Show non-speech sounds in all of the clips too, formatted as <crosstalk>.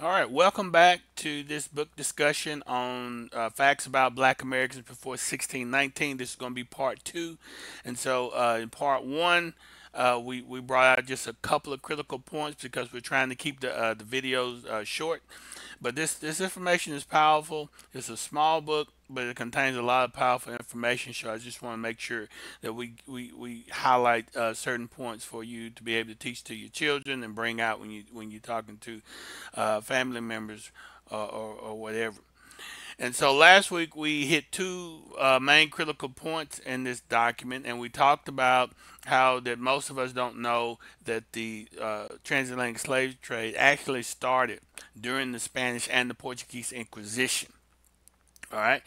All right, welcome back to this book discussion on uh, facts about Black Americans before 1619. This is going to be part two, and so uh, in part one, uh, we we brought out just a couple of critical points because we're trying to keep the uh, the videos uh, short. But this this information is powerful. It's a small book, but it contains a lot of powerful information. So I just want to make sure that we we, we highlight uh, certain points for you to be able to teach to your children and bring out when you when you're talking to uh, family members uh, or, or whatever. And so last week we hit two uh, main critical points in this document, and we talked about how that most of us don't know that the uh, transatlantic slave trade actually started during the Spanish and the Portuguese Inquisition. All right.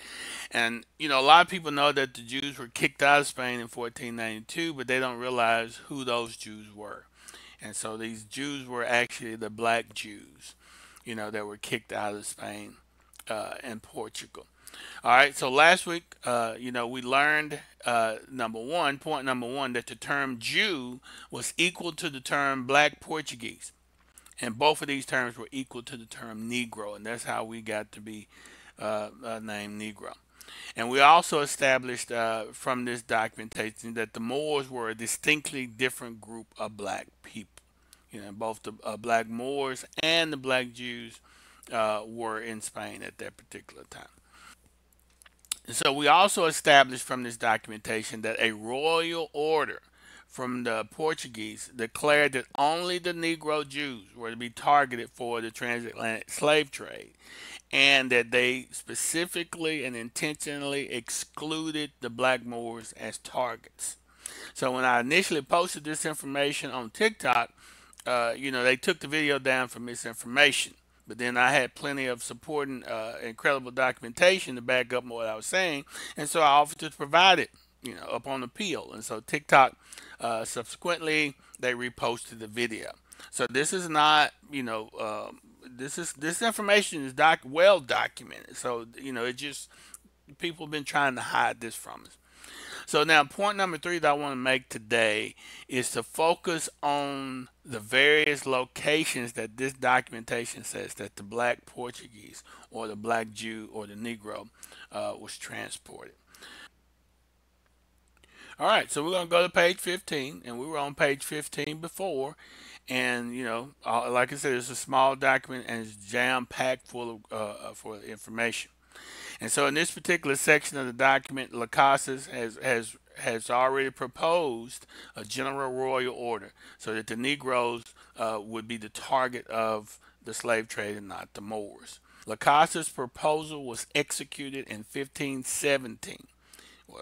And, you know, a lot of people know that the Jews were kicked out of Spain in 1492, but they don't realize who those Jews were. And so these Jews were actually the black Jews, you know, that were kicked out of Spain uh, and Portugal. All right, so last week, uh, you know, we learned uh, number one, point number one, that the term Jew was equal to the term Black Portuguese, and both of these terms were equal to the term Negro, and that's how we got to be named Negro. And we also established uh, from this documentation that the Moors were a distinctly different group of black people. You know, both the uh, black Moors and the black Jews were in Spain at that particular time. So we also established from this documentation that a royal order from the Portuguese declared that only the Negro Jews were to be targeted for the transatlantic slave trade and that they specifically and intentionally excluded the black Moors as targets. So when I initially posted this information on TikTok, uh, you know, they took the video down for misinformation. But then I had plenty of supporting uh, incredible documentation to back up what I was saying. And so I offered to provide it, you know, upon appeal. And so TikTok uh, subsequently, they reposted the video. So this is not, you know, um, this is this information is doc well documented. So you know, it just people have been trying to hide this from us. So now point number three that I want to make today is to focus on the various locations that this documentation says that the black Portuguese or the black Jew or the Negro uh, was transported. All right, so we're going to go to page 15, and we were on page 15 before. And, you know, uh, like I said, it's a small document and it's jam packed full of uh, uh for information. And so in this particular section of the document, Las Casas has, has, has already proposed a general royal order so that the Negroes uh, would be the target of the slave trade and not the Moors. Las Casas' proposal was executed in 1517.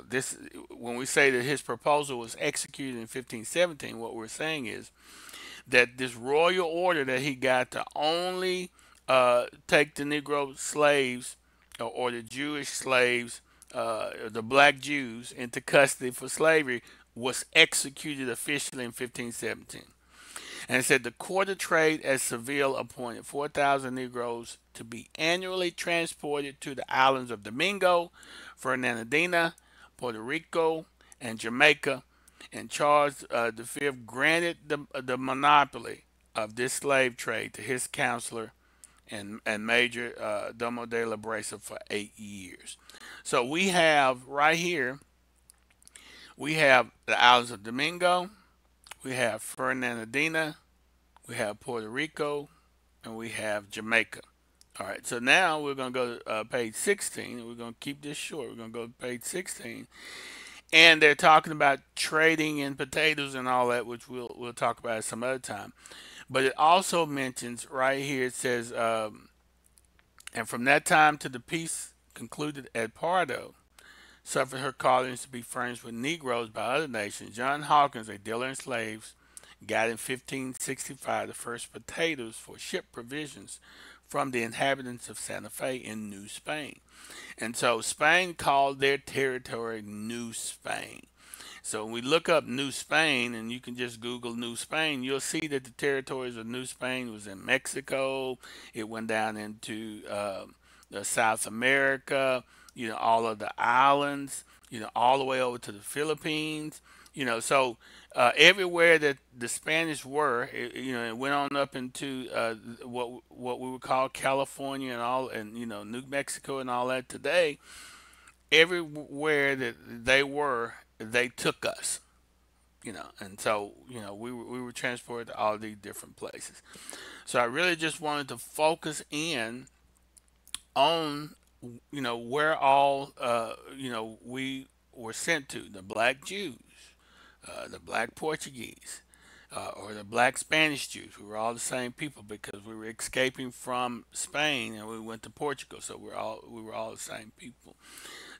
This, when we say that his proposal was executed in 1517, what we're saying is that this royal order that he got to only uh, take the Negro slaves or the Jewish slaves, uh, the black Jews, into custody for slavery was executed officially in 1517. And it said the Court of Trade at Seville appointed 4,000 Negroes to be annually transported to the islands of Domingo, Fernandina, Puerto Rico, and Jamaica, and Charles uh, V granted the, the monopoly of this slave trade to his counselor and, and Major uh, Domo de la Bresa for eight years. So we have right here, we have the Islands of Domingo, we have Fernandina, we have Puerto Rico, and we have Jamaica. All right, so now we're going to go to uh, page 16. We're going to keep this short. We're going to go to page 16. And they're talking about trading in potatoes and all that, which we'll, we'll talk about some other time. But it also mentions right here, it says, um, and from that time to the peace concluded at Pardo, suffered her colonies to be furnished with Negroes by other nations. John Hawkins, a dealer in slaves, got in 1565 the first potatoes for ship provisions from the inhabitants of Santa Fe in New Spain. And so Spain called their territory New Spain. So when we look up New Spain, and you can just Google New Spain, you'll see that the territories of New Spain was in Mexico. It went down into uh, South America, you know, all of the islands, you know, all the way over to the Philippines, You know, so uh, everywhere that the Spanish were, it, you know, it went on up into uh, what what we would call California and all, and you know, New Mexico and all that. Today, everywhere that they were, they took us. You know, and so you know, we were, we were transported to all these different places. So I really just wanted to focus in on you know where all uh, you know we were sent to the black Jews, uh, the black Portuguese, uh, or the black Spanish Jews. We were all the same people because we were escaping from Spain and we went to Portugal. So we're all we were all the same people.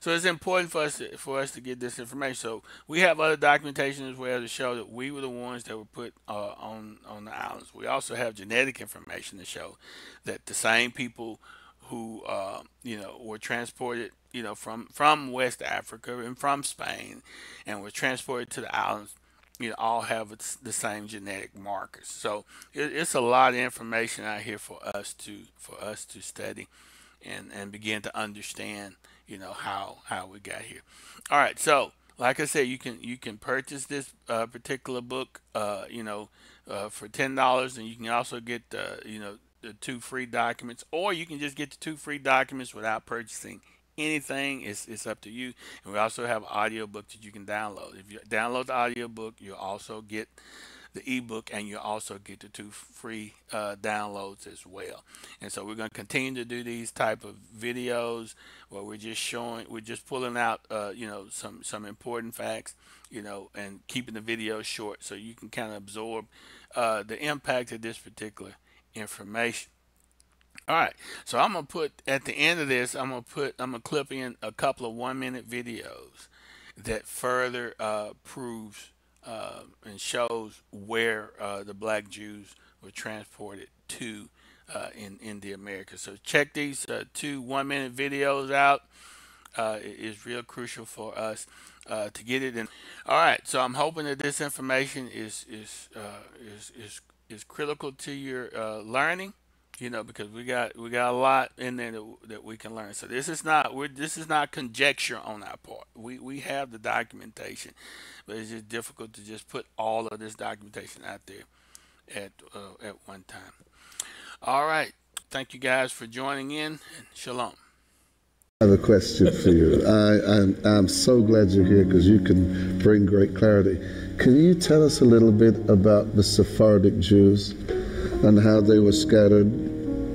So it's important for us to, for us to get this information. So we have other documentation as well to show that we were the ones that were put uh, on on the islands. We also have genetic information to show that the same people who uh, you know were transported you know from from West Africa and from Spain and were transported to the islands you know all have the same genetic markers. So it, it's a lot of information out here for us to for us to study and and begin to understand you know how how we got here. All right so like i said you can you can purchase this uh, particular book uh, you know uh, for ten dollars and you can also get you know the two free documents or you can just get the two free documents without purchasing anything. It's, it's up to you. And we also have audio book that you can download. If you download the audio book you'll also get the ebook and you also get the two free uh, downloads as well. And so we're going to continue to do these type of videos where we're just showing we're just pulling out uh, you know some some important facts you know and keeping the video short so you can kind of absorb uh, the impact of this particular information all right so I'm gonna put at the end of this I'm gonna put I'm gonna clip in a couple of one minute videos that further uh, proves uh, and shows where uh, the black Jews were transported to uh, in, in the Americas. So check these uh, two one minute videos out. Uh, it is real crucial for us uh, to get it in. All right, so I'm hoping that this information is is is, is is critical to your learning you know, because we got we got a lot in there that, that we can learn. So this is not we're this is not conjecture on our part. We we have the documentation, but it's just difficult to just put all of this documentation out there at uh, at one time. All right, thank you guys for joining in, and shalom. I have a question for you. <laughs> I, I'm, I'm so glad you're here because you can bring great clarity. Can you tell us a little bit about the Sephardic Jews and how they were scattered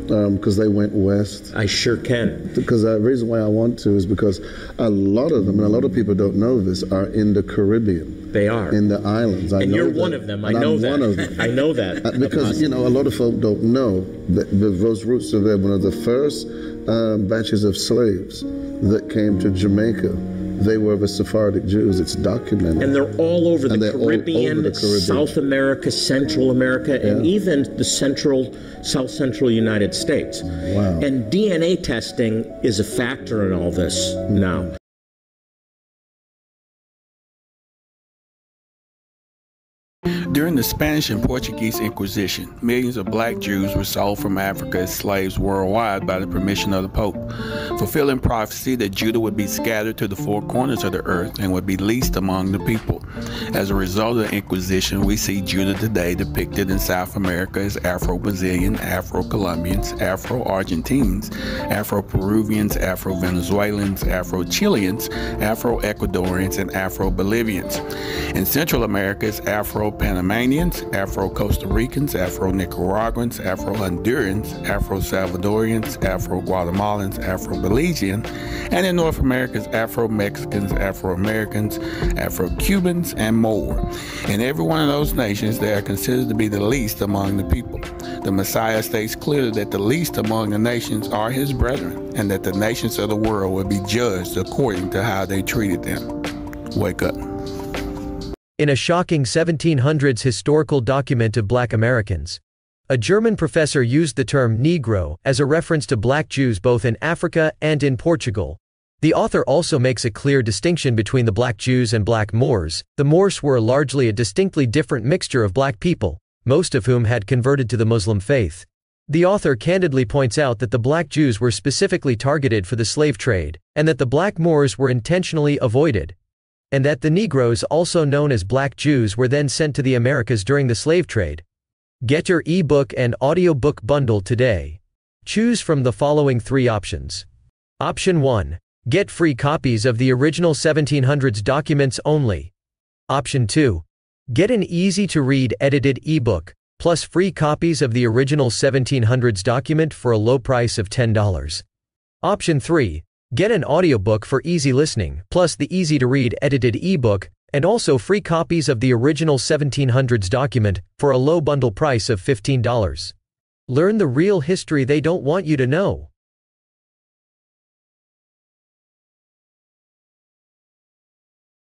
because um, they went west? I sure can. Because the reason why I want to is because a lot of them, and a lot of people don't know this, are in the Caribbean. They are in the islands. I and know you're that. one of them. I know I'm that. One of them. I know that uh, because you know a lot of folk don't know that those roots are there. One of the first um, batches of slaves that came to Jamaica they were the Sephardic Jews. It's documented. And they're all over the, Caribbean, over the Caribbean, South America, Central America, yeah. and even the central, South Central United States. Wow. And DNA testing is a factor in all this now. During the Spanish and Portuguese Inquisition, millions of black Jews were sold from Africa as slaves worldwide by the permission of the Pope, fulfilling prophecy that Judah would be scattered to the four corners of the earth and would be least among the people. As a result of the Inquisition, we see Judah today depicted in South America as Afro-Brazilian, Afro-Colombians, Afro-Argentines, Afro-Peruvians, Afro-Venezuelans, Afro-Chileans, Afro-Ecuadorians, and Afro-Bolivians. In Central America, it's Afro-Panamanians Afro Costa Ricans, Afro Nicaraguans, Afro Hondurans, Afro Salvadorians, Afro Guatemalans, Afro Belizean, and in North America's Afro Mexicans, Afro Americans, Afro Cubans, and more. In every one of those nations, they are considered to be the least among the people. The Messiah states clearly that the least among the nations are his brethren, and that the nations of the world will be judged according to how they treated them. Wake up. In a shocking 1700s historical document of black Americans, a German professor used the term Negro as a reference to black Jews both in Africa and in Portugal. The author also makes a clear distinction between the black Jews and black Moors. The Moors were largely a distinctly different mixture of black people, most of whom had converted to the Muslim faith. The author candidly points out that the black Jews were specifically targeted for the slave trade, and that the black Moors were intentionally avoided, and that the Negroes, also known as black Jews, were then sent to the Americas during the slave trade. Get your ebook and audiobook bundle today. Choose from the following three options. Option 1. Get free copies of the original 1700s documents only. Option 2. Get an easy to read edited ebook, plus free copies of the original 1700s document for a low price of $10. Option 3. Get an audiobook for easy listening, plus the easy to read edited ebook, and also free copies of the original 1700s document for a low bundle price of $15. Learn the real history they don't want you to know.